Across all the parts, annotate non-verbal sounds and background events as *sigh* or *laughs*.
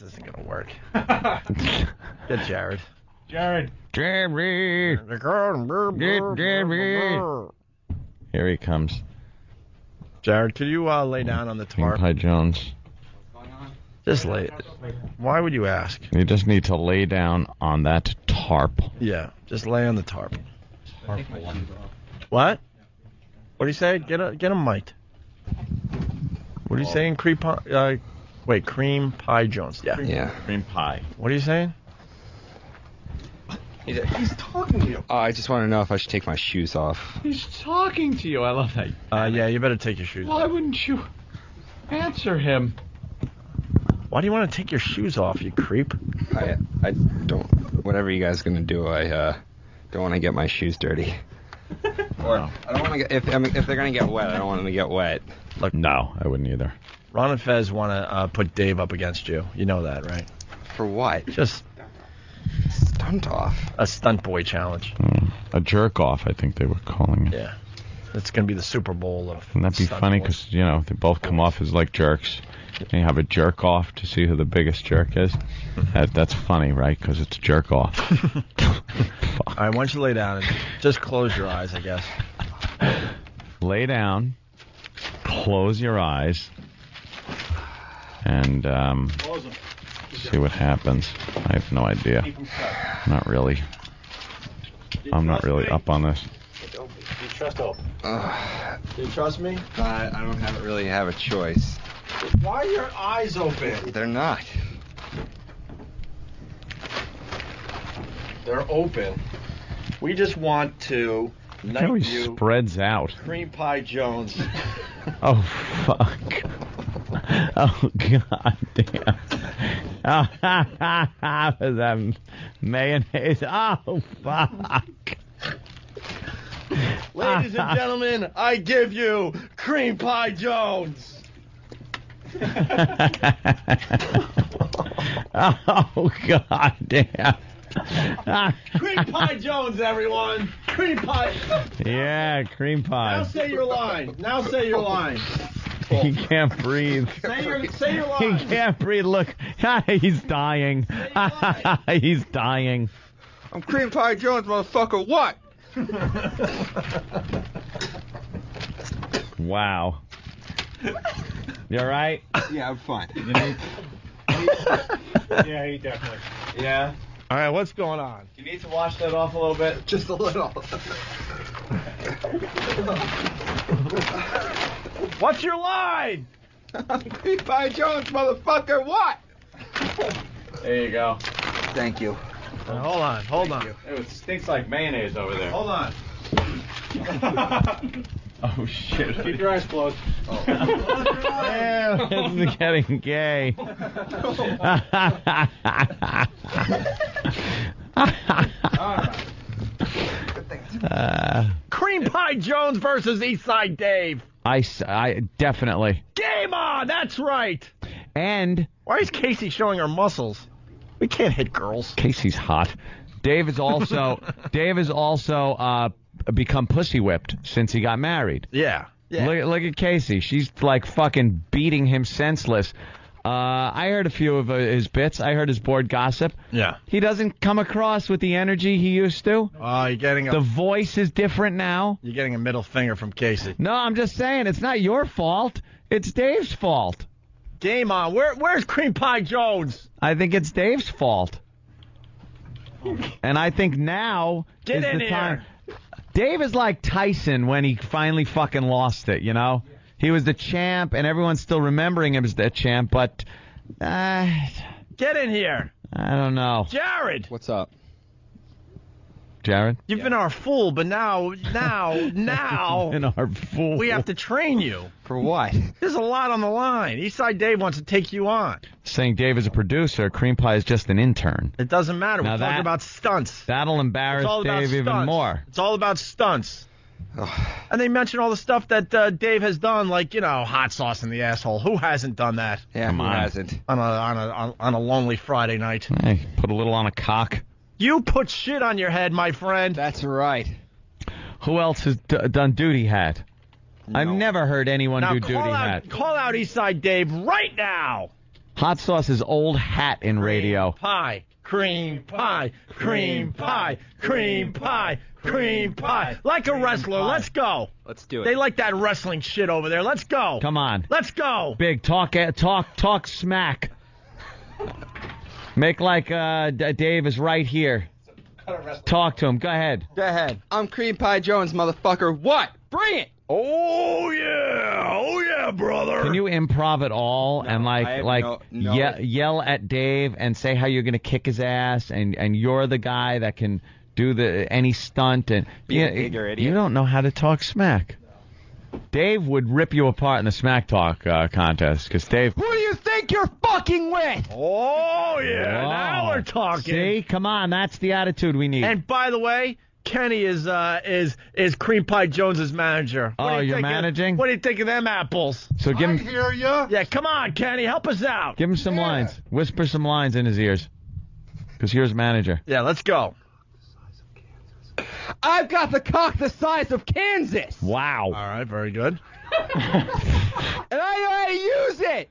This isn't gonna work. *laughs* Get Jared. Jared. Jerry. Get Jerry. Here he comes. Jared, could you uh, lay down on the tarp? Pie Jones. Just lay. Why would you ask? You just need to lay down on that tarp. Yeah, just lay on the tarp. tarp What? What do you say? Get a get a mic. What are you saying? Cream pie? Uh, wait, cream pie Jones. Yeah. Yeah. Cream pie. What are you saying? He's talking to you. Uh, I just want to know if I should take my shoes off. He's talking to you. I love that. Uh, yeah, you better take your shoes. Why off. Why wouldn't you answer him? Why do you want to take your shoes off, you creep? I I don't. Whatever you guys gonna do, I uh don't want to get my shoes dirty. *laughs* Or I don't want to get if I mean, if they're gonna get wet, I don't want them to get wet. Look, No, I wouldn't either. Ron and Fez want to uh, put Dave up against you. You know that, right? For what? Just Stunt off. a stunt boy challenge. Mm. A jerk off, I think they were calling it. Yeah. It's going to be the Super Bowl of. Wouldn't that be stunt funny? Because, you know, they both come off as like jerks. And you have a jerk off to see who the biggest jerk is. That, that's funny, right? Because it's jerk off. *laughs* All right, why don't you lay down and just close your eyes, I guess. Lay down, close your eyes, and um, see what happens. I have no idea. Not really. I'm not really up on this. Do you trust Opie? Do you trust me? I, I don't have really have a choice. Why are your eyes open? They're not. They're open. We just want to How he spreads out. Cream Pie Jones. *laughs* Oh fuck. *laughs* Oh god damn. *laughs* Oh, that mayonnaise? *laughs* Oh fuck. Ladies and gentlemen, I give you Cream Pie Jones. oh god damn. Cream Pie Jones, everyone. Cream Pie. yeah, cream pie. Now say your line. Now say your line. He can't breathe. Say your say your He can't breathe. Look, *laughs* he's dying. *laughs* he's dying. I'm Cream Pie Jones, motherfucker. What? Wow. You all right? Yeah, I'm fine. Yeah, he definitely. Yeah. All right, what's going on? You need to wash that off a little bit. Just a little. *laughs* What's your line? I'm Cream Pie Jones, motherfucker. What? There you go. Thank you. Uh, hold on, hold on, It stinks like mayonnaise over there. hold on. *laughs* Oh shit. Keep your eyes closed. *laughs* Yeah, it's getting gay. *laughs* Uh, Cream Pie Jones versus Eastside Dave. I, I definitely. Game on. That's right. And Why is Casey showing her muscles? We can't hit girls. Casey's hot. Dave is also *laughs* Dave is also uh, become pussy whipped since he got married. Yeah. Yeah. Look, look at Casey. She's like fucking beating him senseless. Uh, I heard a few of uh, his bits. I heard his board gossip. yeah. He doesn't come across with the energy he used to. Oh, you're getting a The voice is different now. you're getting a middle finger from Casey. No, I'm just saying it's not your fault. It's Dave's fault. Game on. Where where's Cream Pie Jones? I think it's Dave's fault. And I think now Get is in the here. time. Dave is like Tyson when he finally fucking lost it, you know? He was the champ and everyone's still remembering him as the champ, but uh, Get in here. I don't know. Jared, What's up? Jared? you've been our fool, but now now *laughs* now In our fool. we have to train you. For what? There's a lot on the line. Eastside Dave wants to take you on. saying Dave is a producer, Cream Pie is just an intern. It doesn't matter. Now We're that- talking about stunts. That'll embarrass It's all about Dave stunts. even more. It's all about stunts. And they mention all the stuff that uh, Dave has done, like you know, hot sauce in the asshole. Who hasn't done that Yeah, Come who on. hasn't? on a on a on, on a lonely Friday night? Hey, put a little on a cock. You put shit on your head, my friend. That's right. Who else has d- done duty hat? I've never heard anyone now do duty out, hat. call out Eastside Dave right now. Hot sauce is old hat in radio. Pie, cream pie, cream pie, cream pie, cream pie. Like a wrestler. Let's go. Let's do it. They like that wrestling shit over there. Let's go. Come on. Let's go. Big talk, eh, talk, talk smack. Make like uh, D- Dave is right here. Talk to him. Go ahead. Go ahead. I'm Cream Pie Jones, motherfucker. What? Bring it. Oh yeah. Oh yeah, brother. Can you improv at all and like like no- no- ye- yell at Dave and say how you're gonna kick his ass and and you're the guy that can do the any stunt and Be a you, bigger idiot. you don't know how to talk smack. Dave would rip you apart in the smack talk uh, contest because Dave. Who do you think you're fucking with? Oh yeah. Wow. Now we're talking. See, come on, that's the attitude we need. And by the way, Kenny is uh is is Cream Pie Jones's manager. What Oh, you you're think of- managing? what do you think of them apples? so give him hear ya. Yeah, come on, Kenny, help us out. give him some lines. Whisper some lines in his ears. Because here's manager. Yeah, let's go. I've got the cock the size of Kansas, Wow. All right, very good. *laughs* and I know how to use it.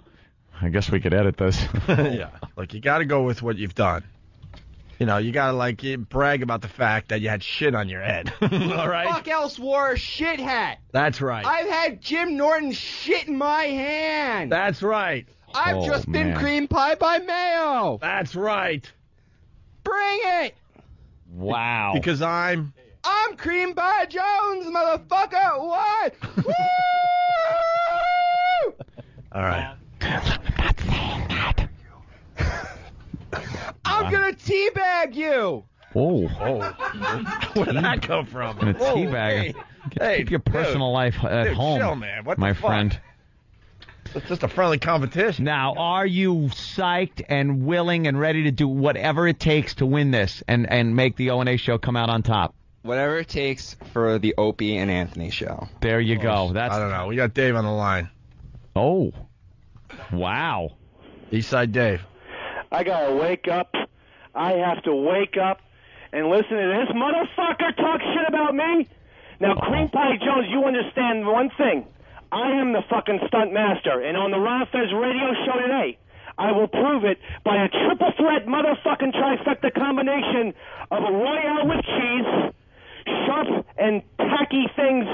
I guess we could edit this. *laughs* yeah. like you got to go with what you've done. You know, you got to like brag about the fact that you had shit on your head. *laughs* All right. Fuck else wore a shit hat. That's right. I've had Jim Norton shit in my hand. That's right. I've Oh, just been cream pie by mayo. That's right. Bring it. wow. Because I'm I'm cream pie Jones, motherfucker. What? *laughs* Woo! all right. I'm gonna teabag you. Whoa. *laughs* Where did that come from? And a Whoa, teabagger. hey. Keep Hey, your personal dude. life uh, at Dude, home, chill, man. What my fuck? friend. It's just a friendly competition. Now, are you psyched and willing and ready to do whatever it takes to win this and, and make the O and A show come out on top? Whatever it takes for the Opie and Anthony show. There you go. That's I don't know. We got Dave on the line. oh, wow. Eastside Dave. I gotta wake up. I have to wake up and listen to this motherfucker talk shit about me. Now, Cream Pie Jones, you understand one thing. I am the fucking stunt master, and on the Ron Fez radio show today, I will prove it by a triple threat motherfucking trifecta combination of a Royale with cheese, sharp and tacky things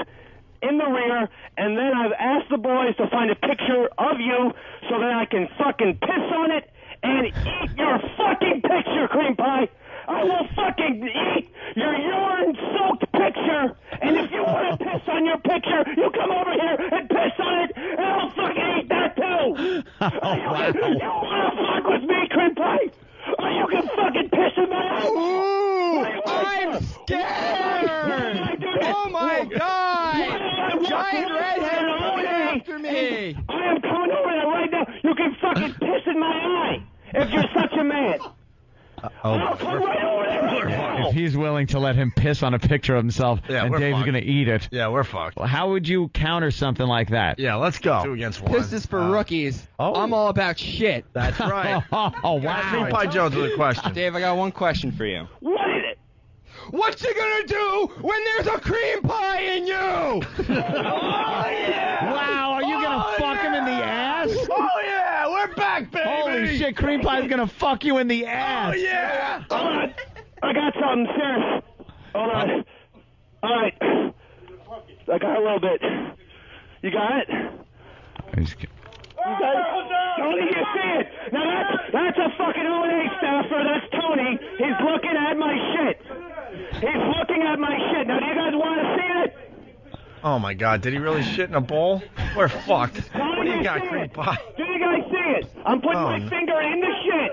in the rear, and then I've asked the boys to find a picture of you so that I can fucking piss on it and eat your fucking picture, cream pie. I will fucking eat your urine-soaked picture, and if you want to piss on your picture, you come over here and piss on it, and I'll fucking eat that too. *laughs* you, you want to fuck with me, cream pie? Or you can fucking piss in my eye. Ooh, I'm scared. Oh my god! Giant redhead coming after me. I am coming over there right now. You can fucking piss in my eye if you're man. I'll come right over there right now. If he's willing to let him piss on a picture of himself Yeah, and we're Dave's fucked. going to eat it, Yeah, we're fucked. how would you counter something like that? Yeah, let's go. Two against one. This is for Uh, rookies. oh. I'm all about shit. That's right. *laughs* oh, Cream wow. Pie Jones with a question. Dave, I got one question for you. What is it? What you gonna do when there's a cream pie in you? *laughs* Wow, are you going to fuck him in the ass? Oh yeah, we're back, baby. Holy shit, Cream Pie's going to fuck you in the oh, ass. Oh yeah. Hold on. I got something, serious. Hold on. All right. I got a little bit. You got it? He's- You got it? Tony, you see it? Now that's that's a fucking O&A staffer. That's Tony. He's looking at my shit. He's looking at my shit. Now, do you guys want to see it? Oh my God, did he really shit in a bowl? We're fucked. Tony, What do you got, Cream? Pie? Do you guys see it? I'm putting Oh, my no. finger in the shit.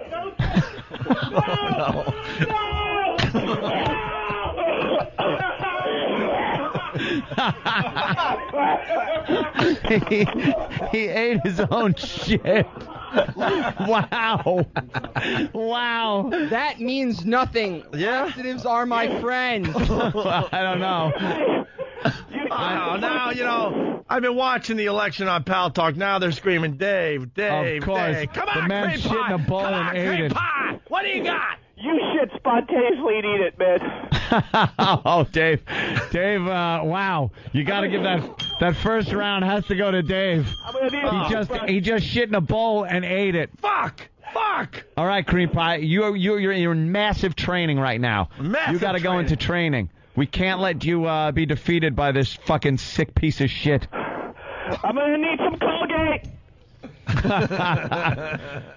*laughs* *laughs* he, he ate his own shit. *laughs* Wow. Wow. that means nothing. Yeah? Laxatives are my friends. I don't know you now you know. I've been watching the election on Pal Talk. Now they're screaming, Dave, Dave, of course. Dave. Come the on, man shit in a bowl Come and on, ate it. Pie. What do you got? You shit spontaneously and eat it, man. *laughs* oh, Dave, Dave, uh, wow! You got to give that that first round has to go to Dave. He just he just shit in a bowl and ate it. Fuck. Fuck! All right, cream pie. You you you're, you're in massive training right now. Massive you got to go into training. We can't let you uh, be defeated by this fucking sick piece of shit. I'm gonna need some Colgate. *laughs*